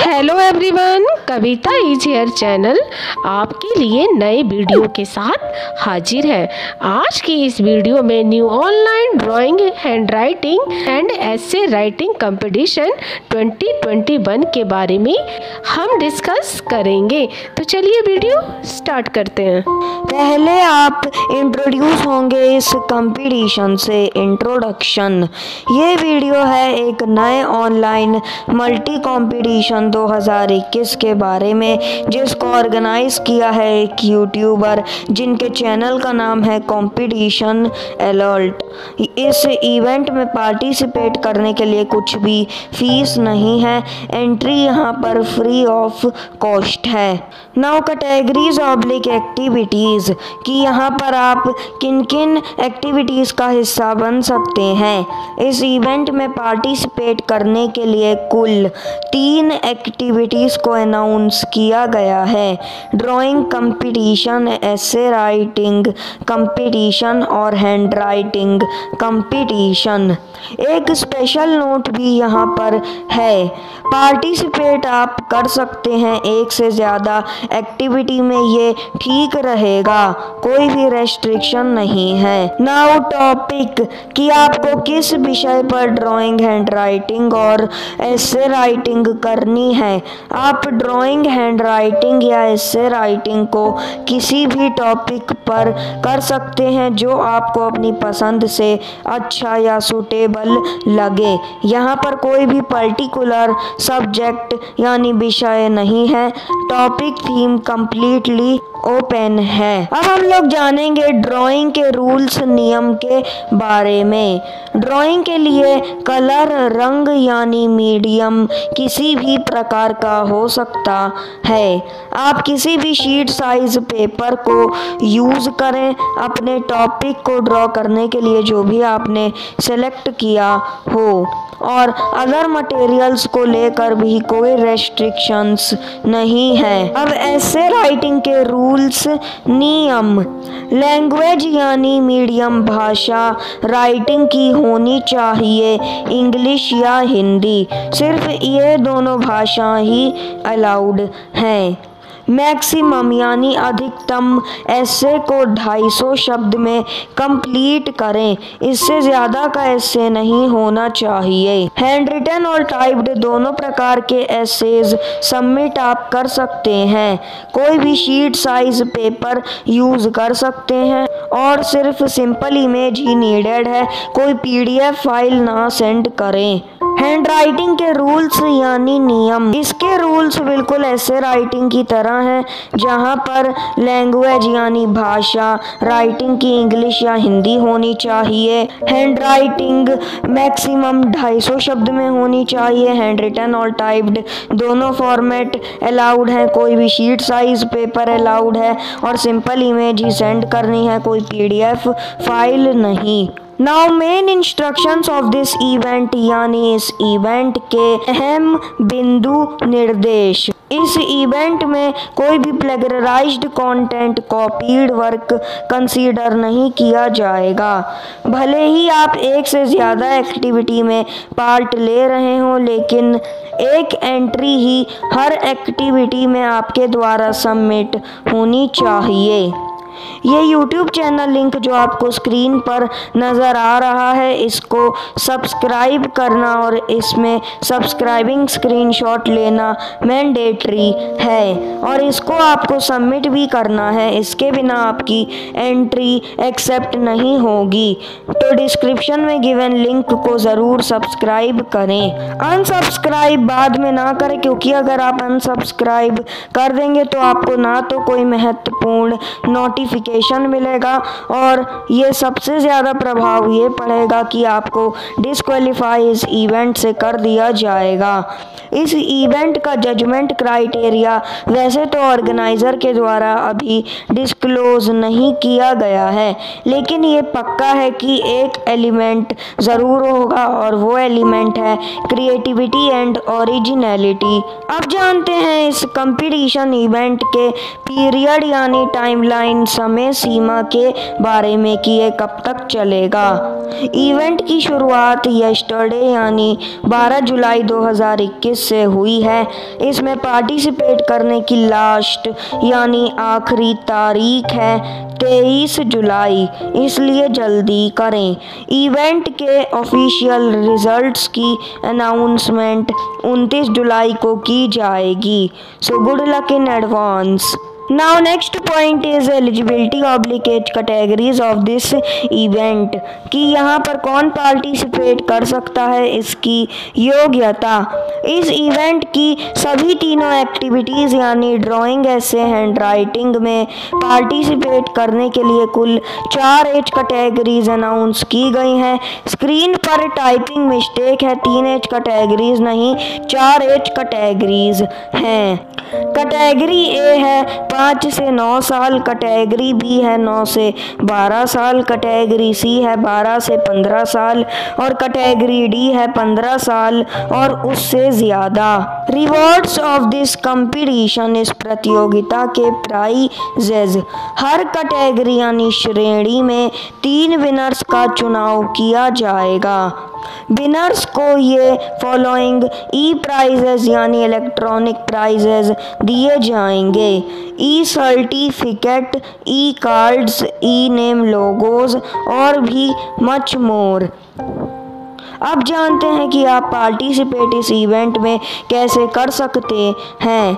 Hello everyone Kavita is here channel आपके लिए नए वीडियो के साथ हाजिर है। आज की इस वीडियो में new online drawing hand writing and essay writing competition 2021 के बारे में हम डिस्कस करेंगे। तो चलिए वीडियो स्टार्ट करते हैं। पहले आप इंट्रोड्यूस होंगे इस कंपटीशन से इंट्रोडक्शन ये वीडियो है एक नए ऑनलाइन मल्टी कंपटीशन 2021 के बारे में जिसको ऑर्गेनाइज किया है एक यूट्यूबर जिनके चैनल का नाम है कंपटीशन अलर्ट इस इवेंट में पार्टिसिपेट करने के लिए कुछ भी फ़ीस नहीं है। एंट्री यहाँ पर फ्री ऑफ़ कॉस्ट है। नाउ कैटेगरीज ऑब्लिक एक्टिविटीज़ कि यहाँ पर आप किन किन एक्टिविटीज़ का हिस्सा बन सकते हैं। इस इवेंट में पार्टिसिपेट करने के लिए कुल तीन एक्टिविटीज़ को अनाउंस किया गया है। Drawing competition essay writing competition और हैंड राइटिंग कंपटीशन एक स्पेशल नोट भी यहाँ पर है। पार्टिसिपेट आप कर सकते हैं। एक से ज़्यादा एक्टिविटी में ये ठीक रहेगा। कोई भी रेस्ट्रिक्शन नहीं है। नाउ टॉपिक कि आपको किस विषय पर ड्राइंग हैंड राइटिंग और ऐसे राइटिंग करनी है। आप ड्राइंग हैंड राइटिंग या इससे राइटिंग को किसी भी टॉपिक पर कर सकते हैं जो आपको अपनी पसंद से अच्छा या सूटेबल लगे। यहाँ पर कोई भी पर्टिकुलर सब्जेक्ट यानी विषय नहीं है। टॉपिक थीम कम्प्लीटली ओपन है। अब हम लोग जानेंगे ड्राइंग के रूल्स नियम के बारे में। ड्राइंग के लिए कलर रंग यानी मीडियम किसी भी प्रकार का हो सकता है। आप किसी भी शीट साइज़ पेपर को यूज़ करें अपने टॉपिक को ड्रॉ करने के लिए जो भी आपने सेलेक्ट किया हो। और अदर मटेरियल्स को लेकर भी कोई रेस्ट्रिक्शंस नहीं है। अब ऐसे राइटिंग के रूल्स नियम। लैंग्वेज यानी मीडियम भाषा। राइटिंग की होनी चाहिए इंग्लिश या हिंदी। सिर्फ़ ये दोनों भाषा ही अलाउड हैं। मैक्सिमम यानी अधिकतम ऐसे को 250 शब्द में कंप्लीट करें। इससे ज़्यादा का ऐसे नहीं होना चाहिए। हैंड रिटन और टाइप्ड दोनों प्रकार के एसेज सबमिट आप कर सकते हैं। कोई भी शीट साइज़ पेपर यूज़ कर सकते हैं। और सिर्फ़ सिंपल इमेज ही नीडेड है। कोई पीडीएफ फ़ाइल ना सेंड करें। हैंड राइटिंग के रूल्स यानी नियम। इसके रूल्स बिल्कुल ऐसे राइटिंग की तरह हैं, जहाँ पर लैंग्वेज यानी भाषा, राइटिंग की इंग्लिश या हिंदी होनी चाहिए। हैंड राइटिंग मैक्सिमम 250 शब्द में होनी चाहिए। हैंड रिटन और टाइप्ड दोनों फॉर्मेट अलाउड हैं। कोई भी शीट साइज़ पेपर अलाउड है और सिंपल इमेज ही सेंड करनी है। कोई पीडीएफ फ़ाइल नहीं। Now main instructions of this event यानी इस इवेंट के अहम बिंदु निर्देश इस इवेंट में कोई भी plagiarized content copied work consider नहीं किया जाएगा। भले ही आप एक से ज़्यादा एक्टिविटी में पार्ट ले रहे हो, लेकिन एक एंट्री ही हर एक्टिविटी में आपके द्वारा सबमिट होनी चाहिए। ये यूट्यूब चैनल लिंक जो आपको स्क्रीन पर नज़र आ रहा है, इसको सब्सक्राइब करना और इसमें सब्सक्राइबिंग स्क्रीनशॉट लेना मैंडेटरी है। और इसको आपको सबमिट भी करना है, इसके बिना आपकी एंट्री एक्सेप्ट नहीं होगी। तो डिस्क्रिप्शन में गिवन लिंक को ज़रूर सब्सक्राइब करें। अनसब्सक्राइब बाद में ना करें, क्योंकि अगर आप अनसब्सक्राइब कर देंगे तो आपको ना तो कोई महत्वपूर्ण नोटिफिकेशन मिलेगा और ये सबसे ज़्यादा प्रभाव ये पड़ेगा कि आपको डिसक्वालीफाई इस इवेंट से कर दिया जाएगा। इस इवेंट का जजमेंट क्राइटेरिया वैसे तो ऑर्गेनाइज़र के द्वारा अभी डिस्क्लोज नहीं किया गया है, लेकिन ये पक्का है कि एक एलिमेंट ज़रूर होगा और वो एलिमेंट है क्रिएटिविटी एंड ओरिजिनलिटी अब जानते हैं इस कंपटीशन इवेंट के पीरियड यानी टाइमलाइन समय सीमा के बारे में कि ये कब तक चलेगा। इवेंट की शुरुआत यस्टरडे यानी 12 जुलाई 2021 से हुई है। इसमें पार्टिसिपेट करने की लास्ट यानी आखिरी तारीख है तेईस जुलाई। इसलिए जल्दी करें। इवेंट के ऑफिशियल रिजल्ट्स की अनाउंसमेंट 29 जुलाई को की जाएगी। So good luck in advance now, next point is eligibility obligate categories of this event. कि यहाँ पर कौन पार्टिसिपेट कर सकता है इसकी योग्यता? इस इवेंट की सभी तीनों एक्टिविटीज़ यानी ड्राइंग ऐसे हैंड राइटिंग में पार्टिसिपेट करने के लिए कुल चार एज कैटेगरीज अनाउंस की गई हैं। स्क्रीन पर टाइपिंग मिस्टेक है, तीन एज कैटेगरीज नहीं, चार एज कैटेगरीज हैं। कैटेगरी ए है, पाँच से नौ साल कैटेगरी बी है, नौ से बारह साल कैटेगरी सी है, बारह से पंद्रह साल, और कैटेगरी डी है, पंद्रह साल, और उससे ज़्यादा। रिवॉर्ड्स ऑफ़ दिस कंपटीशन इस प्रतियोगिता के प्राइजेज हर कैटेगरी यानी श्रेणी में तीन विनर्स का चुनाव किया जाएगा। विनर्स को ये फॉलोइंग ई प्राइजेज यानी इलेक्ट्रॉनिक प्राइजेज दिए जाएँगे। E certificate e cards e name logos और भी मच मोर अब जानते हैं कि आप पार्टिसिपेट इस इवेंट में कैसे कर सकते हैं।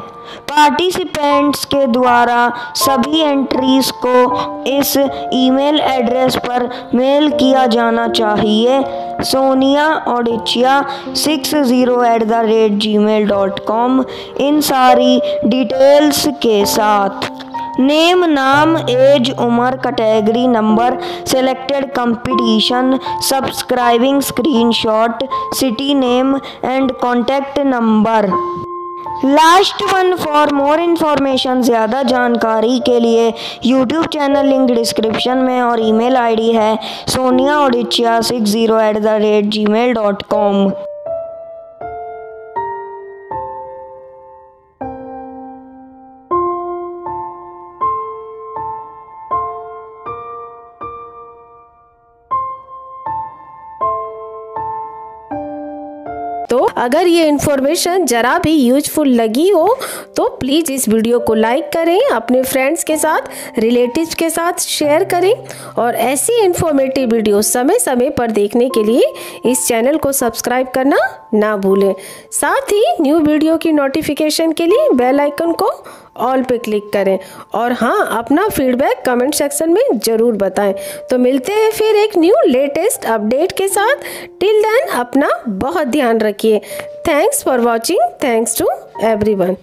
पार्टिसिपेंट्स के द्वारा सभी एंट्रीज को इस ईमेल एड्रेस पर मेल किया जाना चाहिए। Sonia Odichiya six zero eight the rate gmail dot com इन सारी डिटेल्स के साथ। नेम, नाम एज उम्र category number selected competition subscribing screenshot city name and contact number last one for more information ज़्यादा जानकारी के लिए यूट्यूब चैनल लिंक डिस्क्रिप्शन में और ईमेल आईडी है Sonia Odichiya six zero eight the rate gmail dot com अगर ये information ज़रा भी यूजफुल लगी हो तो प्लीज़ इस वीडियो को लाइक करें, अपने फ्रेंड्स के साथ रिलेटिव के साथ शेयर करें और ऐसी इन्फॉर्मेटिव वीडियो समय समय पर देखने के लिए इस चैनल को सब्सक्राइब करना ना भूलें। साथ ही न्यू वीडियो की नोटिफिकेशन के लिए बेल आइकन को ऑल पे क्लिक करें। और हाँ अपना फीडबैक कमेंट सेक्शन में ज़रूर बताएँ। तो मिलते हैं फिर एक न्यू लेटेस्ट अपडेट के साथ। टिल देन अपना बहुत ध्यान रखिए। Thanks for watching thanks to everyone